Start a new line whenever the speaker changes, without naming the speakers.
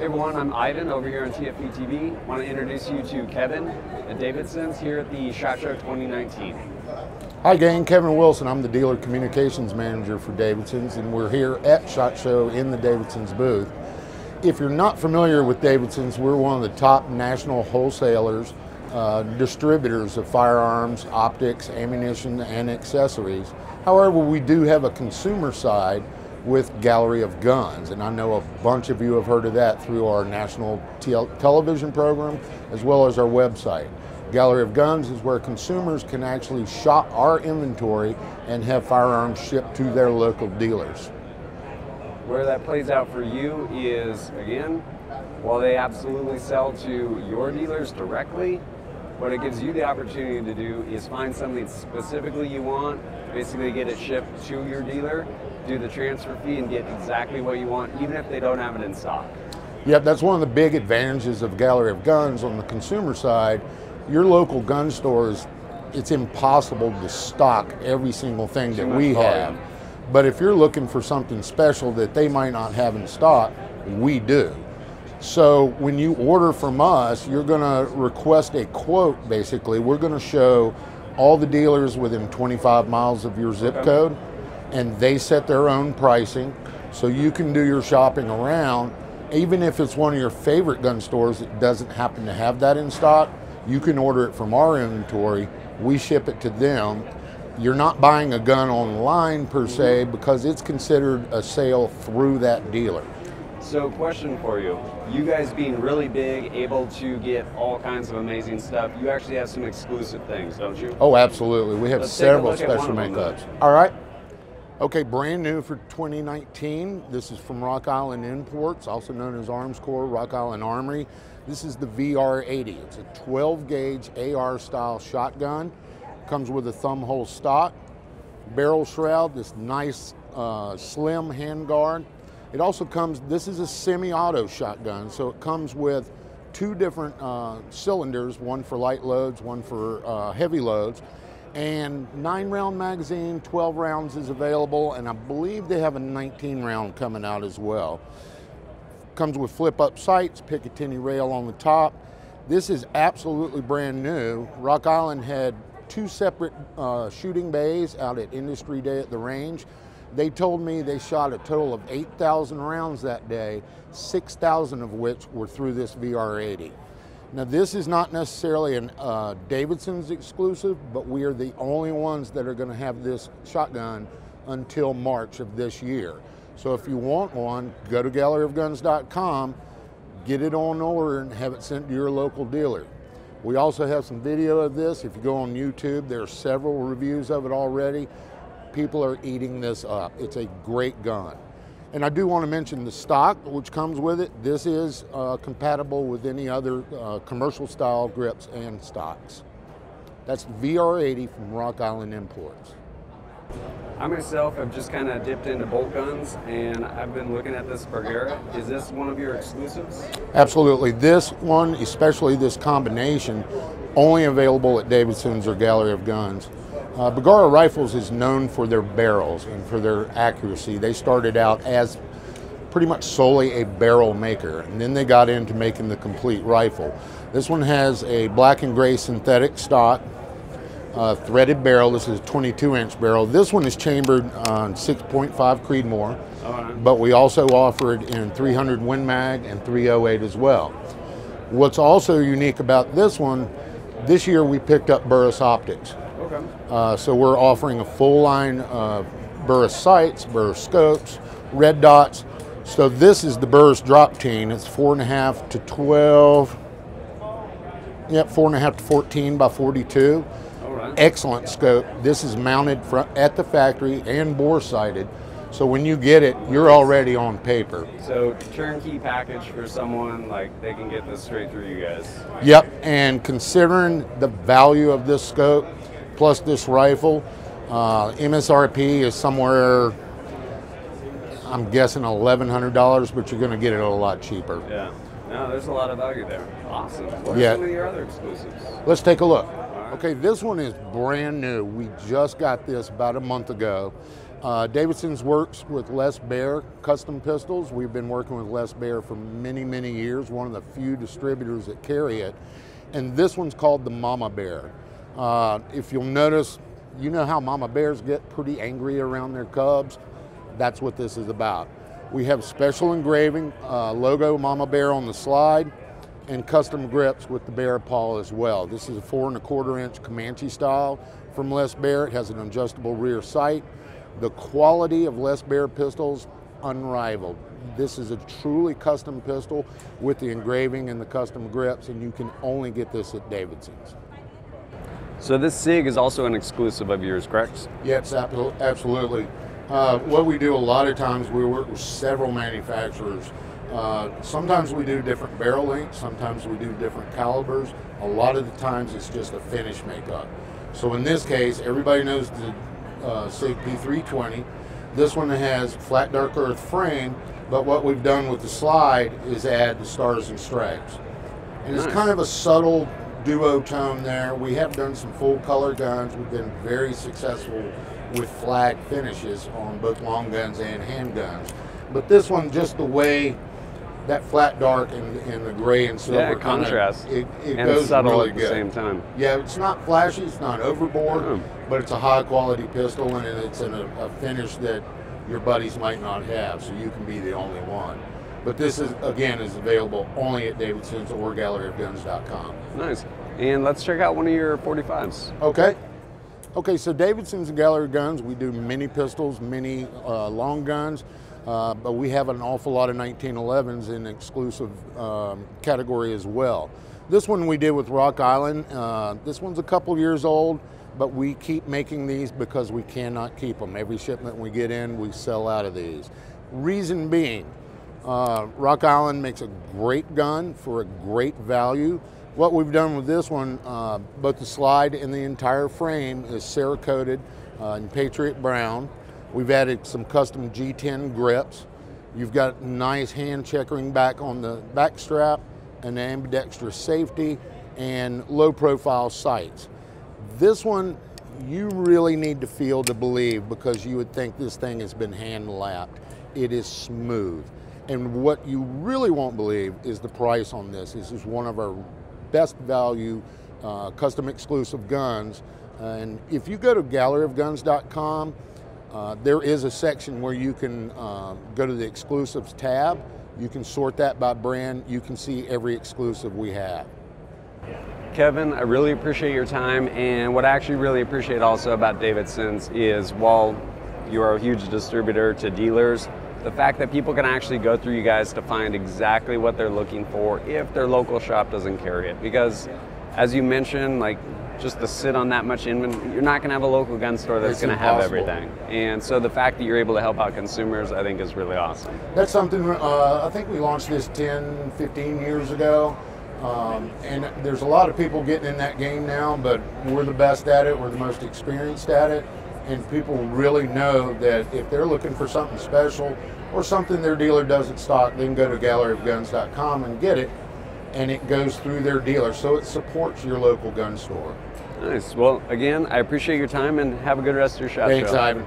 Hey everyone, I'm Ivan over here on TFB TV. I want to introduce you to Kevin at Davidson's here at the SHOT Show 2019.
Hi gang, Kevin Wilson. I'm the dealer communications manager for Davidson's and we're here at SHOT Show in the Davidson's booth. If you're not familiar with Davidson's, we're one of the top national wholesalers, uh, distributors of firearms, optics, ammunition, and accessories. However, we do have a consumer side with Gallery of Guns. And I know a bunch of you have heard of that through our national television program as well as our website. Gallery of Guns is where consumers can actually shop our inventory and have firearms shipped to their local dealers.
Where that plays out for you is, again, while they absolutely sell to your dealers directly, what it gives you the opportunity to do is find something specifically you want, basically get it shipped to your dealer, do the transfer fee, and get exactly what you want, even if they don't have it in stock.
Yep, that's one of the big advantages of Gallery of Guns on the consumer side. Your local gun stores, it's impossible to stock every single thing that we have. But if you're looking for something special that they might not have in stock, we do. So when you order from us, you're going to request a quote basically. We're going to show all the dealers within 25 miles of your zip code and they set their own pricing so you can do your shopping around even if it's one of your favorite gun stores that doesn't happen to have that in stock you can order it from our inventory we ship it to them you're not buying a gun online per se because it's considered a sale through that dealer
so, question for you. You guys being really big, able to get all kinds of amazing stuff, you actually have some exclusive things, don't you?
Oh, absolutely. We have Let's several special makeups. All right. Okay, brand new for 2019. This is from Rock Island Imports, also known as Armscor Rock Island Armory. This is the VR80. It's a 12 gauge AR style shotgun. Comes with a thumb hole stock, barrel shroud, this nice uh, slim handguard, it also comes, this is a semi-auto shotgun, so it comes with two different uh, cylinders, one for light loads, one for uh, heavy loads, and nine round magazine, 12 rounds is available, and I believe they have a 19 round coming out as well. Comes with flip up sights, Picatinny rail on the top. This is absolutely brand new. Rock Island had two separate uh, shooting bays out at Industry Day at the range. They told me they shot a total of 8,000 rounds that day, 6,000 of which were through this VR-80. Now this is not necessarily a uh, Davidson's exclusive, but we are the only ones that are going to have this shotgun until March of this year. So if you want one, go to galleryofguns.com, get it on order and have it sent to your local dealer. We also have some video of this. If you go on YouTube, there are several reviews of it already people are eating this up. It's a great gun. And I do want to mention the stock which comes with it. This is uh, compatible with any other uh, commercial style grips and stocks. That's VR80 from Rock Island Imports.
I myself have just kind of dipped into bolt guns and I've been looking at this Bergara. Is this one of your exclusives?
Absolutely. This one, especially this combination, only available at Davidson's or Gallery of Guns. Uh, Bergara Rifles is known for their barrels and for their accuracy. They started out as pretty much solely a barrel maker, and then they got into making the complete rifle. This one has a black and gray synthetic stock, uh, threaded barrel. This is a 22 inch barrel. This one is chambered on 6.5 Creedmoor, right. but we also offer it in 300 Win Mag and 308 as well. What's also unique about this one, this year we picked up Burris Optics. Okay. Uh, so we're offering a full line of Burris sights, Burris scopes, red dots. So this is the Burris Droptine. It's four and a half to 12. Yep, four and a half to 14 by 42. Excellent scope. This is mounted at the factory and bore sighted. So when you get it, you're already on paper.
So turnkey package for someone like they can get this straight through you guys.
Yep, and considering the value of this scope, plus this rifle. Uh, MSRP is somewhere, I'm guessing $1,100, but you're going to get it a lot cheaper.
Yeah. No, there's a lot of value there. Awesome. What are yeah. some of your other exclusives?
Let's take a look. Right. Okay, this one is brand new. We just got this about a month ago. Uh, Davidson's works with Les Baer custom pistols. We've been working with Les Baer for many, many years, one of the few distributors that carry it. And this one's called the Mama Bear. Uh, if you'll notice, you know how mama bears get pretty angry around their cubs? That's what this is about. We have special engraving, uh, logo Mama Bear on the slide, and custom grips with the bear paw as well. This is a four and a quarter inch Comanche style from Les Baer. It has an adjustable rear sight. The quality of Les Baer pistols, unrivaled. This is a truly custom pistol with the engraving and the custom grips, and you can only get this at Davidson's.
So this SIG is also an exclusive of yours, correct?
Yes, absolutely. Uh, what we do a lot of times, we work with several manufacturers. Uh, sometimes we do different barrel lengths, sometimes we do different calibers. A lot of the times it's just a finish makeup. So in this case, everybody knows the uh, SIG P320. This one has flat dark earth frame, but what we've done with the slide is add the stars and stripes. And nice. it's kind of a subtle duotone there. We have done some full color guns. We've been very successful with flag finishes on both long guns and handguns. But this one, just the way that flat dark and, and the gray and silver
yeah, contrast
kinda, it, it
and
goes
subtle
really
at
good.
the same time.
Yeah, it's not flashy, it's not overboard, but it's a high quality pistol and it's in a, a finish that your buddies might not have, so you can be the only one. But this is again is available only at Davidson's or galleryofguns.com.
Nice. And let's check out one of your 45s.
Okay. Okay, so Davidson's and Gallery Guns, we do mini pistols, mini uh, long guns, uh, but we have an awful lot of 1911s in exclusive um, category as well. This one we did with Rock Island. Uh, this one's a couple years old, but we keep making these because we cannot keep them. Every shipment we get in, we sell out of these. Reason being, uh, Rock Island makes a great gun for a great value. What we've done with this one, uh, both the slide and the entire frame is Cerakoted uh, in Patriot Brown. We've added some custom G10 grips. You've got nice hand checkering back on the back strap, an ambidextrous safety, and low profile sights. This one, you really need to feel to believe because you would think this thing has been hand lapped. It is smooth. And what you really won't believe is the price on this. This is one of our best value uh, custom exclusive guns. And if you go to galleryofguns.com, uh, there is a section where you can uh, go to the exclusives tab. You can sort that by brand. You can see every exclusive we have.
Kevin, I really appreciate your time. And what I actually really appreciate also about Davidson's is while you are a huge distributor to dealers, the fact that people can actually go through you guys to find exactly what they're looking for if their local shop doesn't carry it. Because as you mentioned, like just to sit on that much inventory, you're not going to have a local gun store that's going to have everything. And so the fact that you're able to help out consumers, I think, is really awesome.
That's something, uh, I think we launched this 10, 15 years ago. Um, and there's a lot of people getting in that game now, but we're the best at it, we're the most experienced at it and people really know that if they're looking for something special or something their dealer doesn't stock, they can go to galleryofguns.com and get it, and it goes through their dealer, so it supports your local gun store.
Nice. Well, again, I appreciate your time and have a good rest of your shot
Thanks,
show.
Ivan.